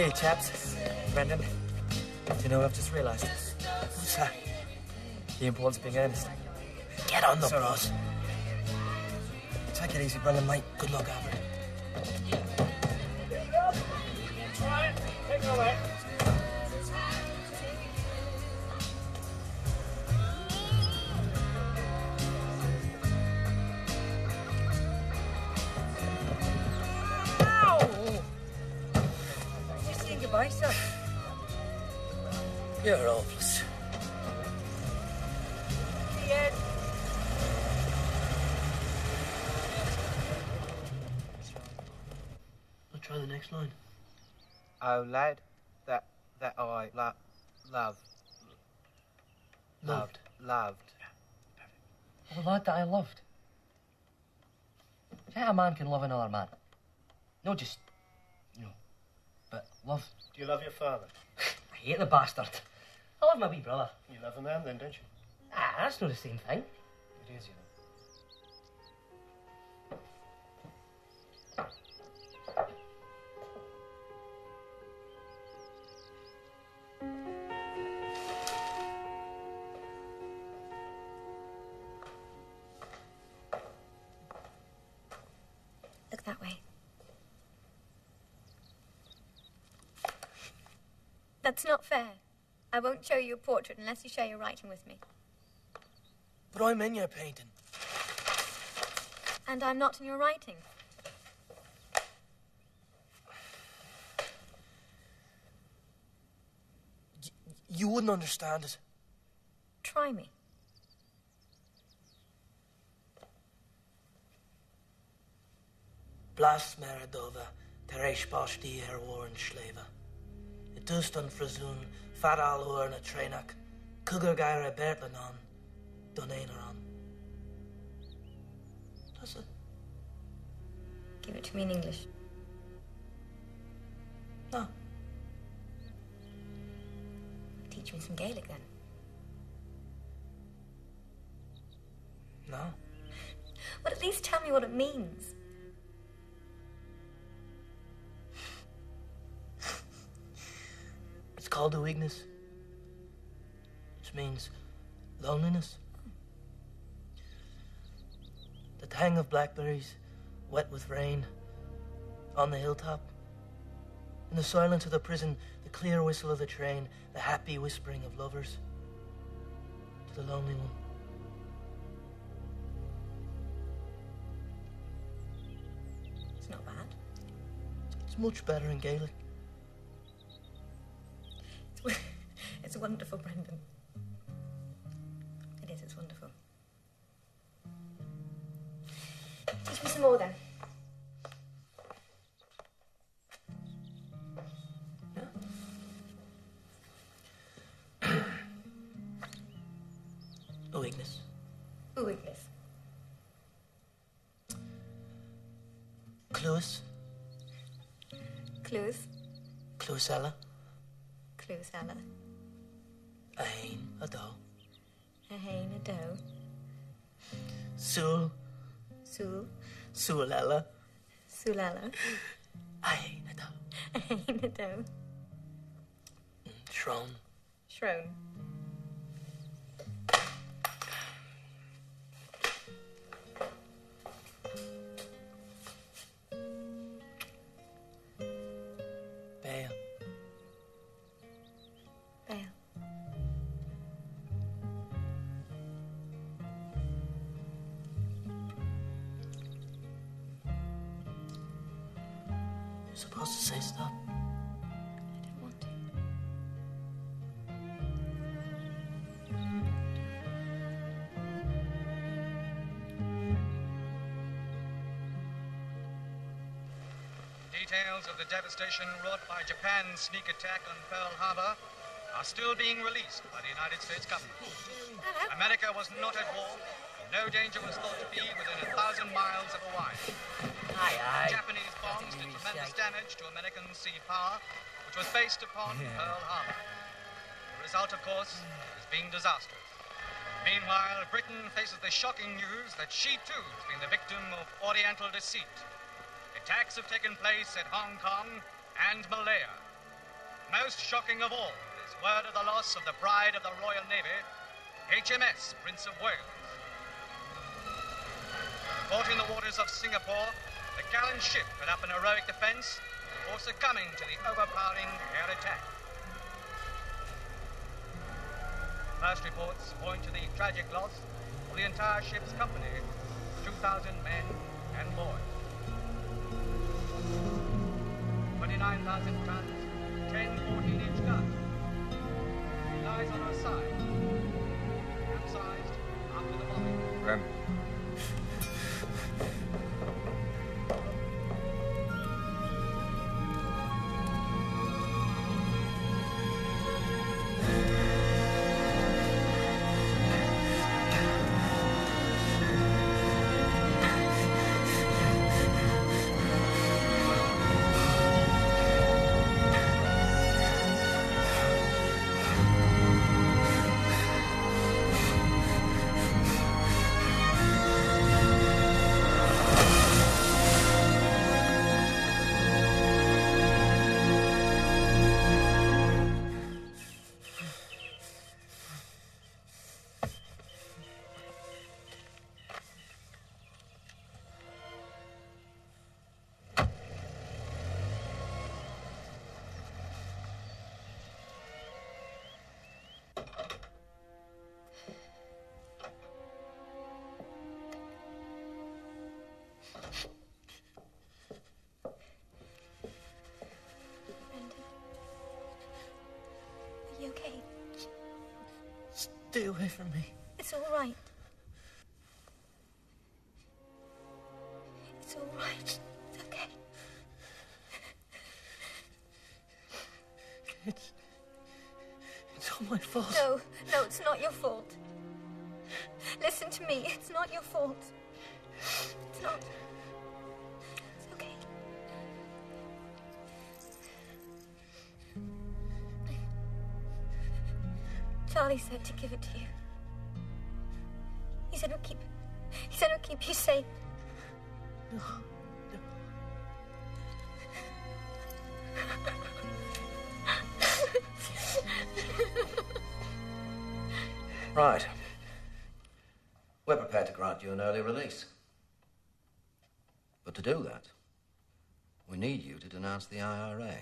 Say, chaps, Brendan, do you know what I've just realised? What's that? The importance of being earnest. Get on the bus. Take it easy, Brendan, mate. Oh, lad, that that I lo- love, loved, loved. The lad that I loved. See how a man can love another man. Not just, you know, but love. Do you love your father? I hate the bastard. I love my wee brother. You love a man then, don't you? Ah, that's not the same thing. It is, you know. That's not fair. I won't show you a portrait unless you share your writing with me. But I'm in your painting. And I'm not in your writing. You wouldn't understand it. Try me. Blas Maradova, Teresh Boshti er Warren Dustan frazun, Faral Hur na Trainach, Cougar Gaira Bertlanon, Donainaron. Does it? Give it to me in English. No. Teach me some Gaelic then. No. But at least tell me what it means. Called a weakness, which means loneliness. The tang of blackberries, wet with rain, on the hilltop. In the silence of the prison, the clear whistle of the train, the happy whispering of lovers. To the lonely one. It's not bad. It's much better in Gaelic. Wonderful, Brendan. It is, it's wonderful. Teach me some more then. A weakness. Ooh, weakness. Cluis. Clues. Cluisella. Clues, Ella. Sulella. Sulella. Ain. Ado. A hain, a doe. Shron. Shrone. Supposed to say stop? I don't want to. Details of the devastation wrought by Japan's sneak attack on Pearl Harbor are still being released by the United States government. America was not at war. No danger was thought to be within a thousand miles of Hawaii. Aye, aye. Japanese bombs did tremendous damage to American sea power, which was based upon Pearl Harbor. The result, of course, has been disastrous. Meanwhile, Britain faces the shocking news that she too has been the victim of Oriental deceit. Attacks have taken place at Hong Kong and Malaya. Most shocking of all is word of the loss of the bride of the Royal Navy, HMS Prince of Wales. Caught in the waters of Singapore, the gallant ship put up an heroic defense before succumbing to the overpowering air attack. First reports point to the tragic loss of the entire ship's company, 2,000 men and boys. 29,000 tons, 10 14-inch guns. Lies on our side, capsized after the bombing. Then Stay away from me. It's all right. It's all right. It's okay. It's. It's all my fault. No, no, it's not your fault. Listen to me. It's not your fault. It's not. Charlie said to give it to you. He said it'll keep. He said it'll keep you safe. No. Right. We're prepared to grant you an early release. But to do that, we need you to denounce the IRA.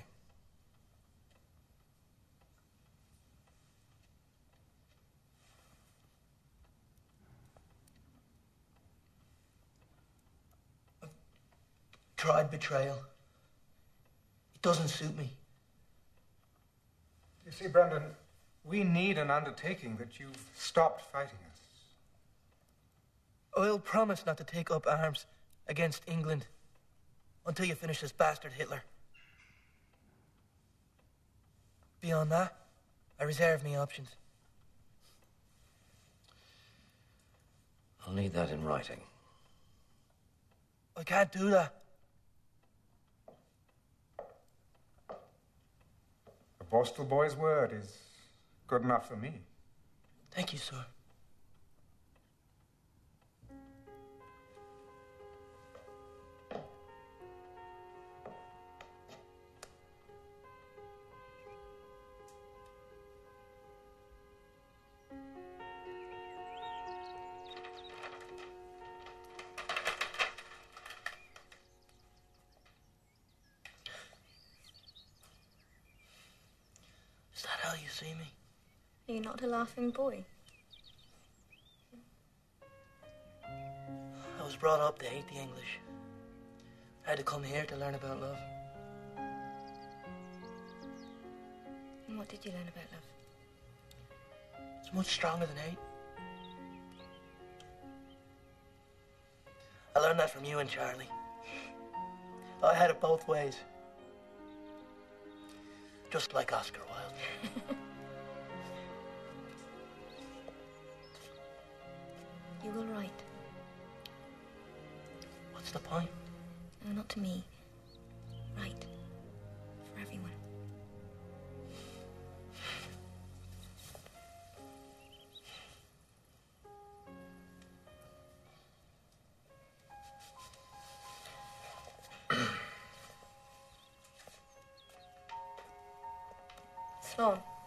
Betrayal. It doesn't suit me. You see, Brendan, we need an undertaking that you've stopped fighting us. I'll promise not to take up arms against England until you finish this bastard Hitler. Beyond that, I reserve me options. I'll need that in writing. I can't do that. Borstal boy's word is good enough for me. Thank you, sir. not a laughing boy. I was brought up to hate the English. I had to come here to learn about love. And what did you learn about love? It's much stronger than hate. I learned that from you and Charlie. I had it both ways. Just like Oscar Wilde. You will write. What's the point? No, not to me. Write. For everyone. Slán.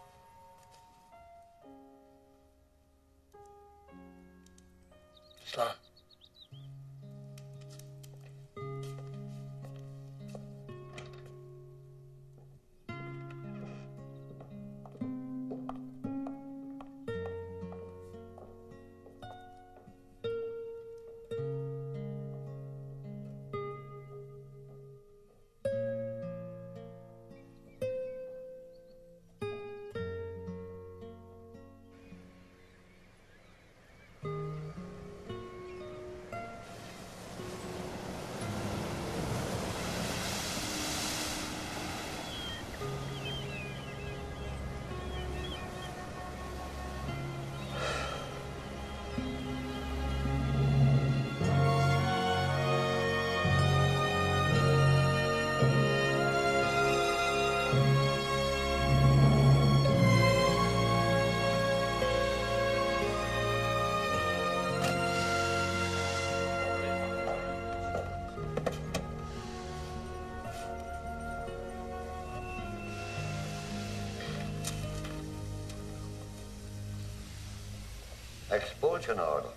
Expulsion order.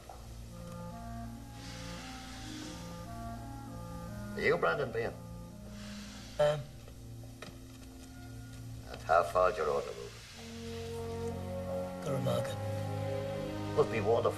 Are you Brendan Behan? Um, And how far's your order moving? Go raibh maith agat. Must be wonderful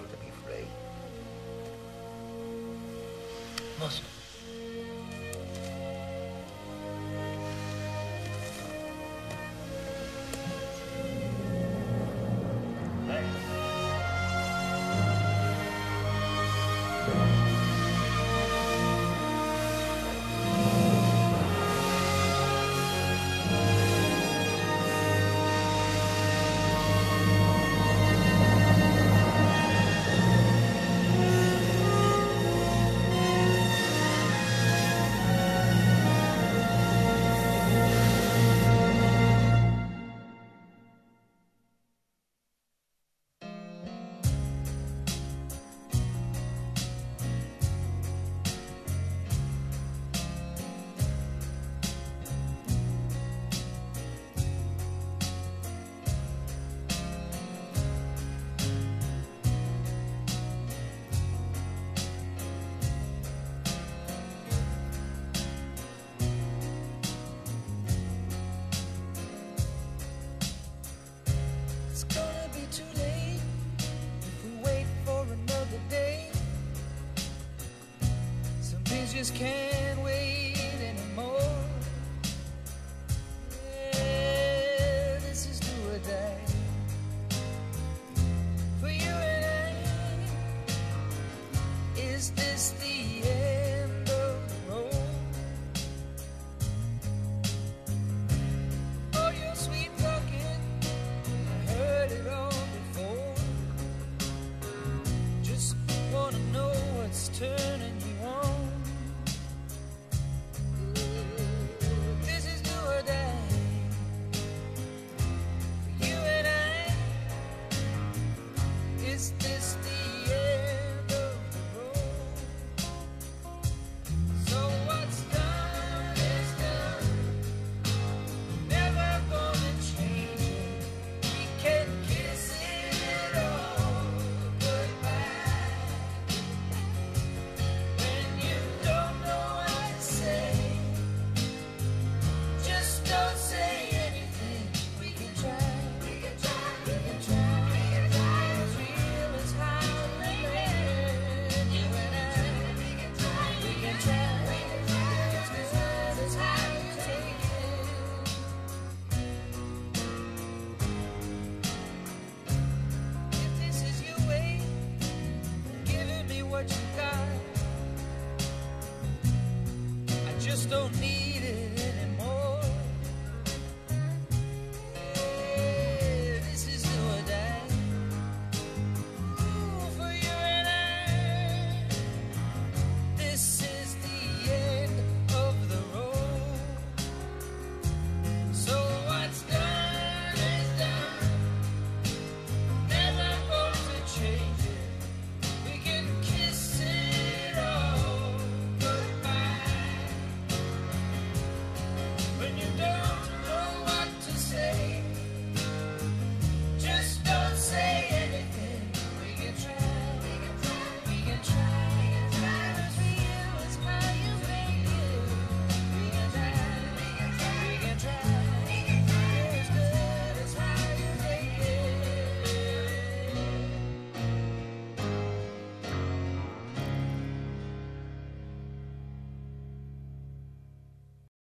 can't